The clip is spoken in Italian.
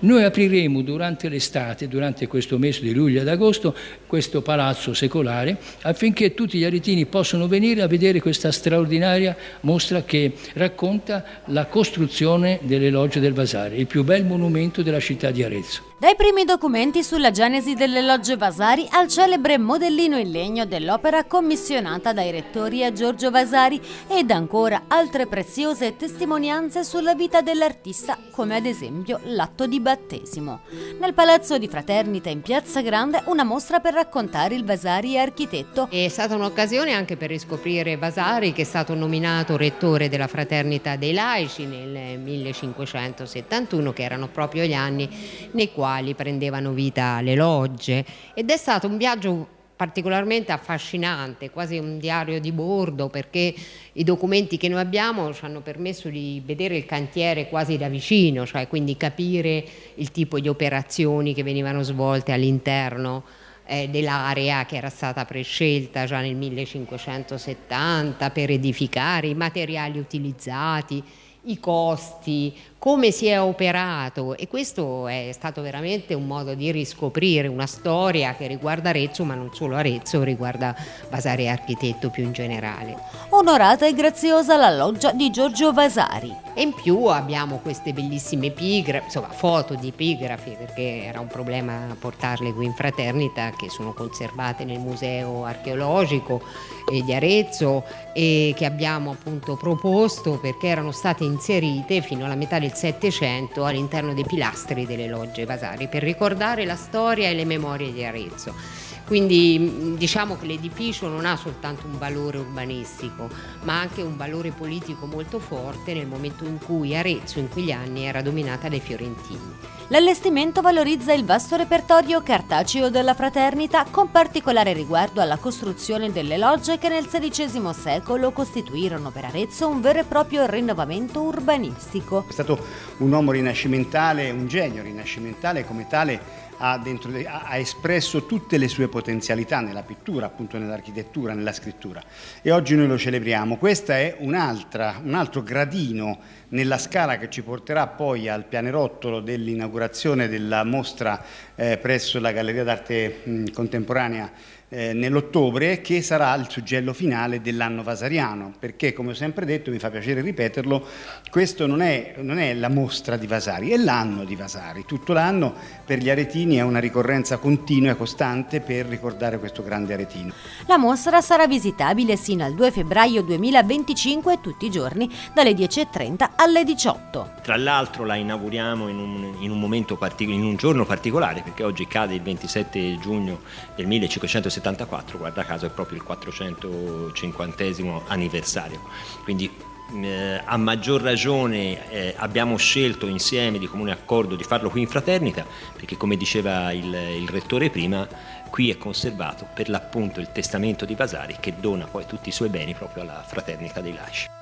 Noi apriremo durante l'estate, durante questo mese di luglio ad agosto, questo palazzo secolare affinché tutti gli aretini possano venire a vedere questa straordinaria mostra che racconta la costruzione delle logge del Vasari, il più bel monumento della città di Arezzo. Dai primi documenti sulla genesi delle logge Vasari al celebre modellino in legno dell'opera commissionata dai rettori a Giorgio Vasari ed ancora altre preziose testimonianze sulla vita dell'artista come ad esempio l'atto di battesimo. Nel Palazzo di Fraternita in Piazza Grande una mostra per raccontare il Vasari architetto. È stata un'occasione anche per riscoprire Vasari che è stato nominato rettore della Fraternita dei Laici nel 1571 che erano proprio gli anni nei quali quali prendevano vita le logge. Ed è stato un viaggio particolarmente affascinante, quasi un diario di bordo perché i documenti che noi abbiamo ci hanno permesso di vedere il cantiere quasi da vicino, cioè quindi capire il tipo di operazioni che venivano svolte all'interno eh, dell'area che era stata prescelta già nel 1570 per edificare, i materiali utilizzati, i costi, come si è operato e questo è stato veramente un modo di riscoprire una storia che riguarda Arezzo ma non solo Arezzo, riguarda Vasari Architetto più in generale. Onorata e graziosa la loggia di Giorgio Vasari. E in più abbiamo queste bellissime epigrafi, insomma foto di epigrafi perché era un problema portarle qui in fraternita che sono conservate nel museo archeologico di Arezzo e che abbiamo appunto proposto perché erano state inserite fino alla metà del Settecento all'interno dei pilastri delle logge vasari per ricordare la storia e le memorie di Arezzo. Quindi diciamo che l'edificio non ha soltanto un valore urbanistico, ma anche un valore politico molto forte nel momento in cui Arezzo in quegli anni era dominata dai fiorentini. L'allestimento valorizza il vasto repertorio cartaceo della fraternita con particolare riguardo alla costruzione delle logge che nel XVI secolo costituirono per Arezzo un vero e proprio rinnovamento urbanistico. È stato un uomo rinascimentale, un genio rinascimentale come tale ha, dentro, ha, espresso tutte le sue potenzialità nella pittura, appunto nell'architettura, nella scrittura. E oggi noi lo celebriamo. Questo è un, altro gradino nella scala che ci porterà poi al pianerottolo dell'inaugurazione della mostra eh, presso la Galleria d'Arte Contemporanea eh, nell'ottobre che sarà il suggello finale dell'anno vasariano. Perché come ho sempre detto, mi fa piacere ripeterlo, questo non è, non è la mostra di Vasari, è l'anno di Vasari, tutto l'anno per gli aretini è una ricorrenza continua e costante per ricordare questo grande aretino. La mostra sarà visitabile sino al 2 febbraio 2025 tutti i giorni dalle 10.30 alle 18. Tra l'altro la inauguriamo in un, in un momento in un giorno particolare perché oggi cade il 27 giugno del 1560 1974, guarda caso è proprio il 450 anniversario, quindi eh, a maggior ragione eh, abbiamo scelto insieme di comune accordo di farlo qui in Fraternita, perché come diceva il, il rettore prima, qui è conservato per l'appunto il testamento di Vasari che dona poi tutti i suoi beni proprio alla Fraternita dei Lasci.